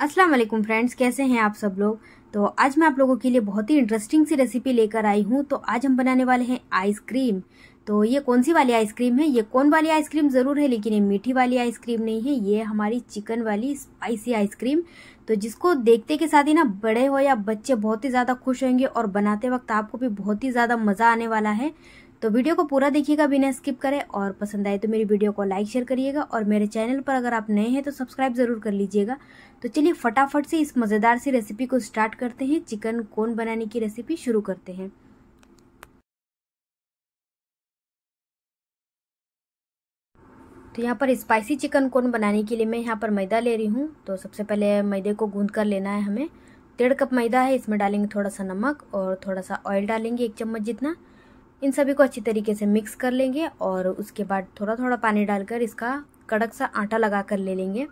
अस्सलाम वालेकुम फ्रेंड्स, कैसे हैं आप सब लोग? तो आज मैं आप लोगों के लिए बहुत ही इंटरेस्टिंग सी रेसिपी लेकर आई हूँ। तो आज हम बनाने वाले हैं आइसक्रीम तो ये कौन सी वाली आइसक्रीम है? ये कौन वाली आइसक्रीम ज़रूर है, लेकिन ये मीठी वाली आइसक्रीम नहीं है, ये हमारी चिकन वाली स्पाइसी आइसक्रीम तो जिसको देखते के साथ ही ना, बड़े हो या बच्चे बहुत ही ज़्यादा खुश होंगे और बनाते वक्त आपको भी बहुत ही ज़्यादा मज़ा आने वाला है। तो वीडियो को पूरा देखिएगा बिना स्किप करें और पसंद आए तो मेरी वीडियो को लाइक, शेयर करिएगा और मेरे चैनल पर अगर आप नए हैं तो सब्सक्राइब ज़रूर कर लीजिएगा। तो चलिए फटाफट से इस मज़ेदार सी रेसिपी को स्टार्ट करते हैं। चिकन कोन बनाने की रेसिपी शुरू करते हैं। तो यहाँ पर स्पाइसी चिकन कोन बनाने के लिए मैं यहाँ पर मैदा ले रही हूँ। तो सबसे पहले मैदे को गूंद कर लेना है हमें। डेढ़ कप मैदा है, इसमें डालेंगे थोड़ा सा नमक और थोड़ा सा ऑयल डालेंगे एक चम्मच जितना। इन सभी को अच्छी तरीके से मिक्स कर लेंगे और उसके बाद थोड़ा थोड़ा पानी डालकर इसका कड़क सा आटा लगा कर ले लेंगे।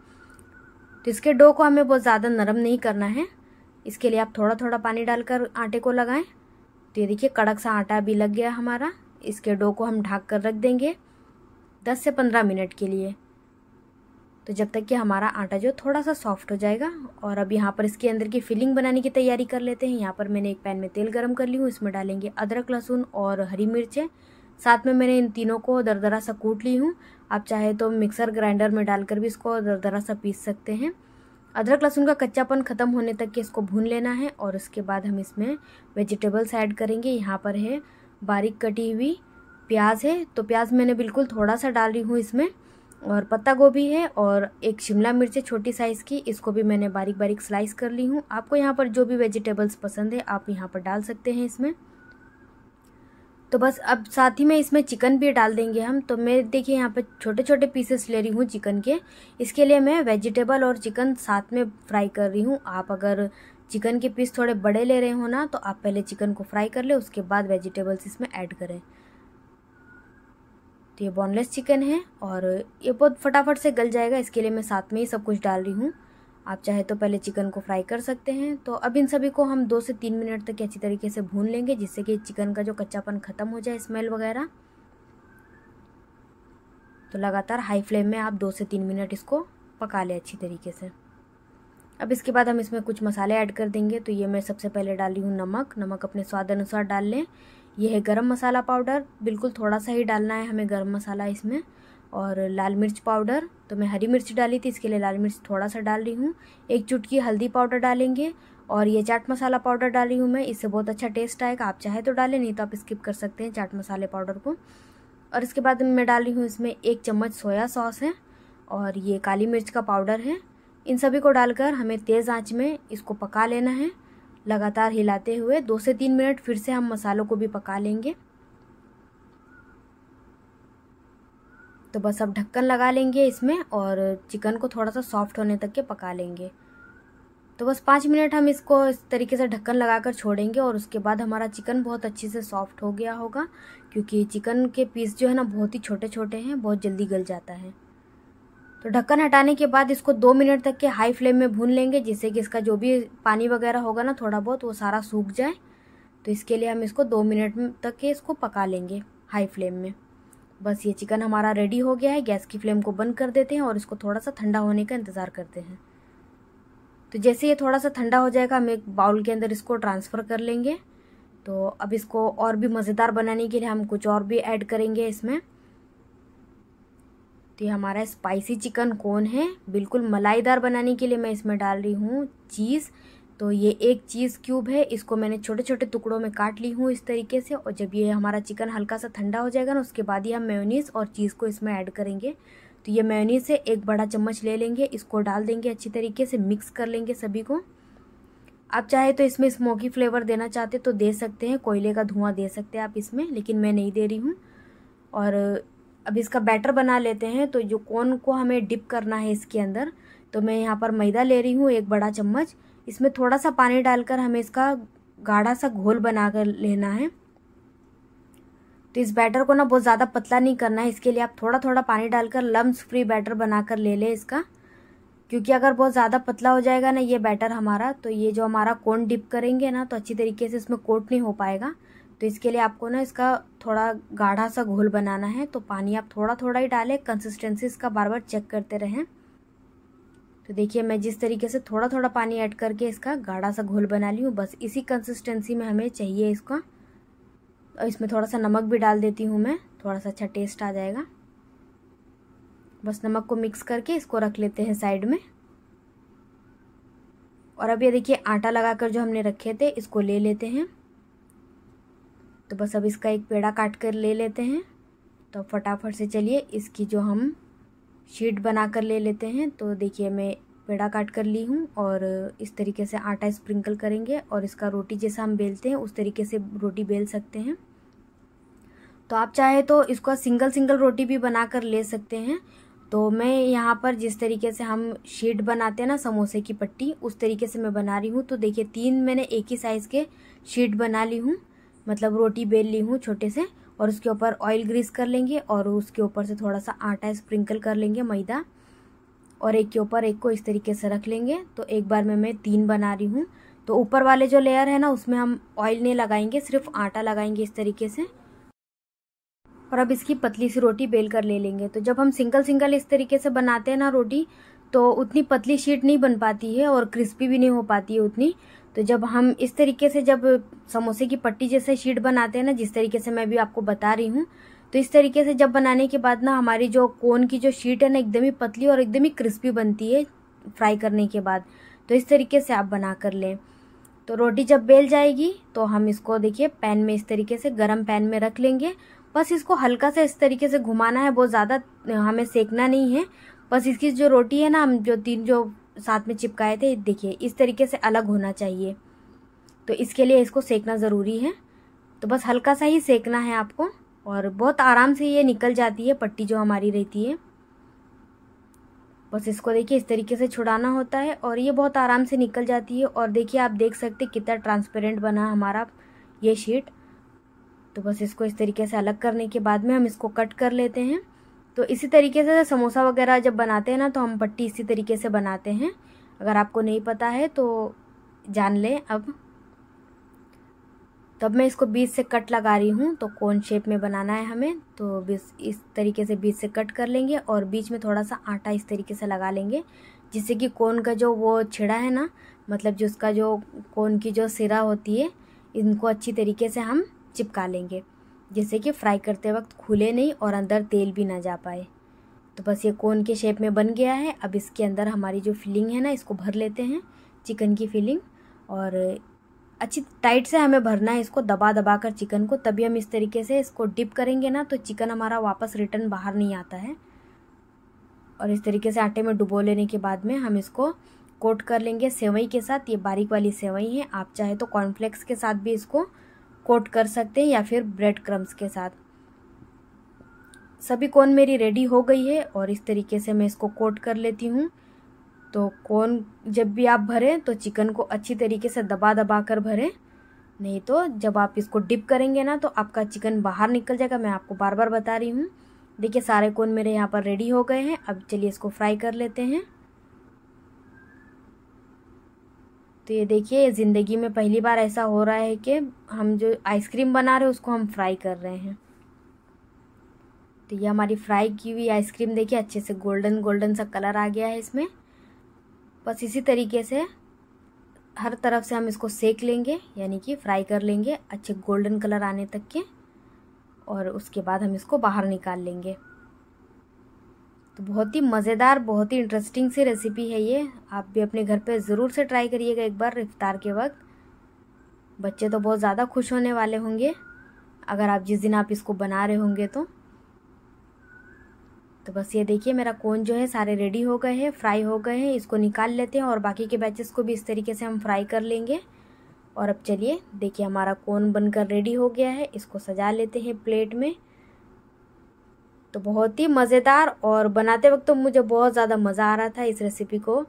तो इसके डो को हमें बहुत ज़्यादा नरम नहीं करना है। इसके लिए आप थोड़ा थोड़ा पानी डालकर आटे को लगाएँ। तो ये देखिए कड़क सा आटा भी लग गया हमारा। इसके डो को हम ढाक कर रख देंगे दस से पंद्रह मिनट के लिए। तो जब तक कि हमारा आटा जो थोड़ा सा सॉफ्ट हो जाएगा, और अब यहाँ पर इसके अंदर की फिलिंग बनाने की तैयारी कर लेते हैं। यहाँ पर मैंने एक पैन में तेल गरम कर ली हूँ, इसमें डालेंगे अदरक, लहसुन और हरी मिर्चें। साथ में मैंने इन तीनों को दरदरा सा कूट ली हूँ। आप चाहे तो मिक्सर ग्राइंडर में डालकर भी इसको दरदरा सा पीस सकते हैं। अदरक, लहसुन का कच्चापन ख़त्म होने तक के इसको भून लेना है, और उसके बाद हम इसमें वेजिटेबल्स ऐड करेंगे। यहाँ पर है बारीक कटी हुई प्याज है तो प्याज मैंने बिल्कुल थोड़ा सा डाल रही हूँ इसमें। और पत्ता गोभी है और एक शिमला मिर्च है छोटी साइज़ की, इसको भी मैंने बारीक बारीक स्लाइस कर ली हूँ। आपको यहाँ पर जो भी वेजिटेबल्स पसंद है, आप यहाँ पर डाल सकते हैं इसमें। तो बस अब साथ ही में इसमें चिकन भी डाल देंगे हम। तो मैं देखिए यहाँ पर छोटे छोटे पीसेस ले रही हूँ चिकन के। इसके लिए मैं वेजिटेबल और चिकन साथ में फ्राई कर रही हूँ। आप अगर चिकन के पीस थोड़े बड़े ले रहे हो ना तो आप पहले चिकन को फ्राई कर ले, उसके बाद वेजिटेबल्स इसमें ऐड करें। तो ये बोनलेस चिकन है और ये बहुत फटाफट से गल जाएगा, इसके लिए मैं साथ में ही सब कुछ डाल रही हूँ। आप चाहे तो पहले चिकन को फ्राई कर सकते हैं। तो अब इन सभी को हम दो से तीन मिनट तक अच्छी तरीके से भून लेंगे, जिससे कि चिकन का जो कच्चापन ख़त्म हो जाए स्मेल वगैरह। तो लगातार हाई फ्लेम में आप दो से तीन मिनट इसको पका लें अच्छी तरीके से। अब इसके बाद हम इसमें कुछ मसाले ऐड कर देंगे। तो ये मैं सबसे पहले डाल रही हूँ नमक। नमक अपने स्वाद अनुसार डाल लें। यह है गरम मसाला पाउडर। बिल्कुल थोड़ा सा ही डालना है हमें गरम मसाला इसमें। और लाल मिर्च पाउडर। तो मैं हरी मिर्च डाली थी, इसके लिए लाल मिर्च थोड़ा सा डाल रही हूँ। एक चुटकी हल्दी पाउडर डालेंगे। और ये चाट मसाला पाउडर डाली हूँ मैं। इससे बहुत अच्छा टेस्ट आएगा। आप चाहे तो डालें, नहीं तो आप स्किप कर सकते हैं चाट मसाले पाउडर को। और इसके बाद मैं डाल रही हूँ इसमें एक चम्मच सोया सॉस है। और ये काली मिर्च का पाउडर है। इन सभी को डालकर हमें तेज़ आँच में इसको पका लेना है। लगातार हिलाते हुए दो से तीन मिनट फिर से हम मसालों को भी पका लेंगे। तो बस अब ढक्कन लगा लेंगे इसमें और चिकन को थोड़ा सा सॉफ्ट होने तक के पका लेंगे। तो बस पाँच मिनट हम इसको इस तरीके से ढक्कन लगाकर छोड़ेंगे और उसके बाद हमारा चिकन बहुत अच्छे से सॉफ्ट हो गया होगा, क्योंकि चिकन के पीस जो है ना बहुत ही छोटे छोटे हैं, बहुत जल्दी गल जाता है। तो ढक्कन हटाने के बाद इसको दो मिनट तक के हाई फ्लेम में भून लेंगे, जिससे कि इसका जो भी पानी वगैरह होगा ना थोड़ा बहुत, वो सारा सूख जाए। तो इसके लिए हम इसको दो मिनट तक के इसको पका लेंगे हाई फ्लेम में। बस ये चिकन हमारा रेडी हो गया है, गैस की फ्लेम को बंद कर देते हैं और इसको थोड़ा सा ठंडा होने का इंतज़ार करते हैं। तो जैसे ये थोड़ा सा ठंडा हो जाएगा, हम एक बाउल के अंदर इसको ट्रांसफ़र कर लेंगे। तो अब इसको और भी मज़ेदार बनाने के लिए हम कुछ और भी ऐड करेंगे इसमें। तो ये हमारा स्पाइसी चिकन कौन है। बिल्कुल मलाईदार बनाने के लिए मैं इसमें डाल रही हूँ चीज़ तो ये एक चीज़ क्यूब है। इसको मैंने छोटे छोटे टुकड़ों में काट ली हूँ इस तरीके से और जब ये हमारा चिकन हल्का सा ठंडा हो जाएगा ना, उसके बाद ही हम मेयोनीस और चीज़ को इसमें ऐड करेंगे। तो ये मेयोनीस से एक बड़ा चम्मच ले लेंगे, इसको डाल देंगे अच्छी तरीके से मिक्स कर लेंगे सभी को। आप चाहे तो इसमें स्मोकी फ्लेवर देना चाहते तो दे सकते हैं, कोयले का धुआँ दे सकते हैं आप इसमें, लेकिन मैं नहीं दे रही हूँ। और अब इसका बैटर बना लेते हैं तो जो कौन को हमें डिप करना है इसके अंदर तो मैं यहाँ पर मैदा ले रही हूँ, एक बड़ा चम्मच। इसमें थोड़ा सा पानी डालकर हमें इसका गाढ़ा सा घोल बना कर लेना है। तो इस बैटर को ना बहुत ज़्यादा पतला नहीं करना है, इसके लिए आप थोड़ा थोड़ा पानी डालकर लम्स फ्री बैटर बनाकर ले लें इसका। क्योंकि अगर बहुत ज़्यादा पतला हो जाएगा ना ये बैटर हमारा तो ये जो हमारा कोन डिप करेंगे ना तो अच्छी तरीके से इसमें कोट नहीं हो पाएगा। तो इसके लिए आपको ना इसका थोड़ा गाढ़ा सा घोल बनाना है। तो पानी आप थोड़ा थोड़ा ही डालें कंसिस्टेंसी इसका बार बार चेक करते रहें। तो देखिए, मैं जिस तरीके से थोड़ा थोड़ा पानी ऐड करके इसका गाढ़ा सा घोल बना ली हूँ, बस इसी कंसिस्टेंसी में हमें चाहिए इसका। और इसमें थोड़ा सा नमक भी डाल देती हूँ मैं, थोड़ा सा अच्छा टेस्ट आ जाएगा। बस नमक को मिक्स करके इसको रख लेते हैं साइड में। और अब ये देखिए, आटा लगाकर जो हमने रखे थे, इसको ले लेते हैं। तो बस अब इसका एक पेड़ा काट कर ले लेते हैं। तो फटाफट से चलिए, इसकी जो हम शीट बना कर ले लेते हैं। तो देखिए, मैं पेड़ा काट कर ली हूँ और इस तरीके से आटा स्प्रिंकल करेंगे और इसका रोटी जैसा हम बेलते हैं, उस तरीके से रोटी बेल सकते हैं। तो आप चाहे तो इसको सिंगल सिंगल रोटी भी बना कर ले सकते हैं। तो मैं यहाँ पर जिस तरीके से हम शीट बनाते हैं ना, समोसे की पट्टी, उस तरीके से मैं बना रही हूँ। तो देखिए, तीन मैंने एक ही साइज़ के शीट बना ली हूँ। मतलब रोटी बेल ली हूँ छोटे से, और उसके ऊपर ऑयल ग्रीस कर लेंगे, और उसके ऊपर से थोड़ा सा आटा स्प्रिंकल कर लेंगे मैदा, और एक के ऊपर एक को इस तरीके से रख लेंगे। तो एक बार में मैं तीन बना रही हूँ। तो ऊपर वाले जो लेयर है ना, उसमें हम ऑयल नहीं लगाएँगे, सिर्फ़ आटा लगाएँगे इस तरीके से। और अब इसकी पतली सी रोटी बेल कर ले लेंगे। तो जब हम सिंगल सिंगल इस तरीके से बनाते हैं ना रोटी तो उतनी पतली शीट नहीं बन पाती है, और क्रिस्पी भी नहीं हो पाती है उतनी। तो जब हम इस तरीके से जब समोसे की पट्टी जैसे शीट बनाते हैं ना, जिस तरीके से मैं भी आपको बता रही हूँ तो इस तरीके से जब बनाने के बाद ना, हमारी जो कोन की जो शीट है ना, एकदम ही पतली और एकदम ही क्रिस्पी बनती है फ्राई करने के बाद। तो इस तरीके से आप बना कर लें। तो रोटी जब बेल जाएगी तो हम इसको देखिए पैन में इस तरीके से, गरम पैन में रख लेंगे। बस इसको हल्का सा इस तरीके से घुमाना है, बहुत ज़्यादा हमें सेकना नहीं है। बस इसकी जो रोटी है ना, हम जो तीन जो साथ में चिपकाए थे, देखिए, इस तरीके से अलग होना चाहिए। तो इसके लिए इसको सेकना ज़रूरी है। तो बस हल्का सा ही सेकना है आपको, और बहुत आराम से ये निकल जाती है, पट्टी जो हमारी रहती है। बस इसको देखिए, इस तरीके से छुड़ाना होता है, और ये बहुत आराम से निकल जाती है। और देखिए, आप देख सकते कितना ट्रांसपेरेंट बना हमारा ये शीट तो बस इसको इस तरीके से अलग करने के बाद में हम इसको कट कर लेते हैं। तो इसी तरीके से समोसा वगैरह जब बनाते हैं ना तो हम पट्टी इसी तरीके से बनाते हैं। अगर आपको नहीं पता है तो जान लें अब। तब मैं इसको बीच से कट लगा रही हूँ तो कौन शेप में बनाना है हमें तो इस तरीके से बीच से कट कर लेंगे और बीच में थोड़ा सा आटा इस तरीके से लगा लेंगे, जिससे कि कोन का जो वो छिड़ा है ना मतलब जो उसका जो कोन की जो सिरा होती है, इनको अच्छी तरीके से हम चिपका लेंगे। जिससे कि फ्राई करते वक्त खुले नहीं और अंदर तेल भी ना जा पाए। तो बस ये कोन के शेप में बन गया है। अब इसके अंदर हमारी जो फिलिंग है ना, इसको भर लेते हैं चिकन की फिलिंग और अच्छी टाइट से हमें भरना है इसको, दबा दबा कर चिकन को। तभी हम इस तरीके से इसको डिप करेंगे ना तो चिकन हमारा वापस रिटर्न बाहर नहीं आता है। और इस तरीके से आटे में डुबो लेने के बाद में हम इसको कोट कर लेंगे सेवई के साथ। ये बारीक वाली सेवई है। आप चाहे तो कॉर्नफ्लेक्स के साथ भी इसको कोट कर सकते हैं या फिर ब्रेड क्रम्स के साथ। सभी कोन मेरी रेडी हो गई है और इस तरीके से मैं इसको कोट कर लेती हूँ। तो कोन जब भी आप भरें तो चिकन को अच्छी तरीके से दबा दबा कर भरें। नहीं तो जब आप इसको डिप करेंगे ना तो आपका चिकन बाहर निकल जाएगा, मैं आपको बार बार बता रही हूँ। देखिए, सारे कोन मेरे यहाँ पर रेडी हो गए हैं। अब चलिए इसको फ्राई कर लेते हैं। तो ये देखिए, ज़िंदगी में पहली बार ऐसा हो रहा है कि हम जो आइसक्रीम बना रहे हैं, उसको हम फ्राई कर रहे हैं। तो ये हमारी फ्राई की हुई आइसक्रीम देखिए, अच्छे से गोल्डन गोल्डन सा कलर आ गया है इसमें। बस इसी तरीके से हर तरफ़ से हम इसको सेक लेंगे, यानी कि फ्राई कर लेंगे, अच्छे गोल्डन कलर आने तक के, और उसके बाद हम इसको बाहर निकाल लेंगे। तो बहुत ही मज़ेदार, बहुत ही इंटरेस्टिंग सी रेसिपी है ये। आप भी अपने घर पे ज़रूर से ट्राई करिएगा एक बार इफ्तार के वक्त। बच्चे तो बहुत ज़्यादा खुश होने वाले होंगे, अगर आप जिस दिन आप इसको बना रहे होंगे तो। तो बस ये देखिए, मेरा कोन जो है सारे रेडी हो गए हैं फ्राई हो गए हैं, इसको निकाल लेते हैं और बाकी के बैचेस को भी इस तरीके से हम फ्राई कर लेंगे। और अब चलिए, देखिए हमारा कोन बनकर रेडी हो गया है, इसको सजा लेते हैं प्लेट में। तो बहुत ही मज़ेदार और बनाते वक्त तो मुझे बहुत ज़्यादा मज़ा आ रहा था इस रेसिपी को।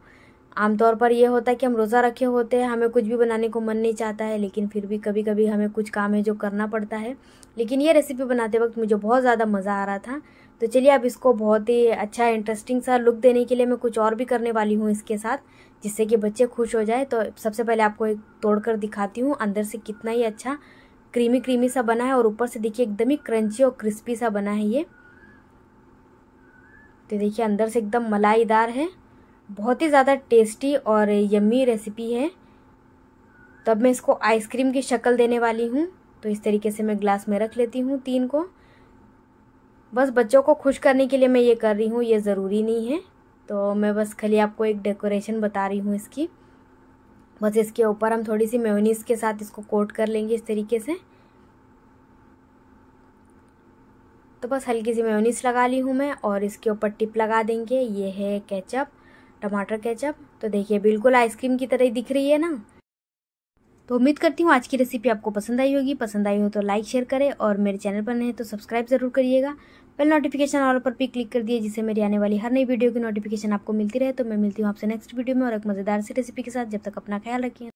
आमतौर पर यह होता है कि हम रोज़ा रखे होते हैं, हमें कुछ भी बनाने को मन नहीं चाहता है, लेकिन फिर भी कभी कभी हमें कुछ काम है जो करना पड़ता है। लेकिन ये रेसिपी बनाते वक्त मुझे बहुत ज़्यादा मज़ा आ रहा था। तो चलिए अब इसको बहुत ही अच्छा इंटरेस्टिंग सा लुक देने के लिए मैं कुछ और भी करने वाली हूँ इसके साथ, जिससे कि बच्चे खुश हो जाए। तो सबसे पहले आपको एक तोड़ कर दिखाती हूँ, अंदर से कितना ही अच्छा क्रीमी क्रीमी सा बना है और ऊपर से देखिए एकदम ही क्रंची और क्रिस्पी सा बना है ये। तो देखिए, अंदर से एकदम मलाईदार है। बहुत ही ज़्यादा टेस्टी और यम्मी रेसिपी है। तो अब मैं इसको आइसक्रीम की शक्ल देने वाली हूँ। तो इस तरीके से मैं ग्लास में रख लेती हूँ तीन को। बस बच्चों को खुश करने के लिए मैं ये कर रही हूँ, ये ज़रूरी नहीं है। तो मैं बस खाली आपको एक डेकोरेशन बता रही हूँ इसकी। बस इसके ऊपर हम थोड़ी सी मेयोनीस के साथ इसको कोट कर लेंगे इस तरीके से। तो बस हल्की सी मेयोनीस लगा ली हूँ मैं और इसके ऊपर टिप लगा देंगे। ये है केचप, टमाटर केचप। तो देखिए, बिल्कुल आइसक्रीम की तरह ही दिख रही है ना। तो उम्मीद करती हूँ आज की रेसिपी आपको पसंद आई होगी। पसंद आई हो तो लाइक, शेयर करें और मेरे चैनल पर नहीं तो सब्सक्राइब ज़रूर करिएगा। बेल नोटिफिकेशन ऑल पर भी क्लिक कर दिए जिससे मेरी आने वाली हर नई वीडियो की नोटिफिकेशन आपको मिलती रहे। तो मैं मिलती हूँ आपसे नेक्स्ट वीडियो में और एक मज़ेदार सी रेसिपी के साथ। जब तक अपना ख्याल रखिए।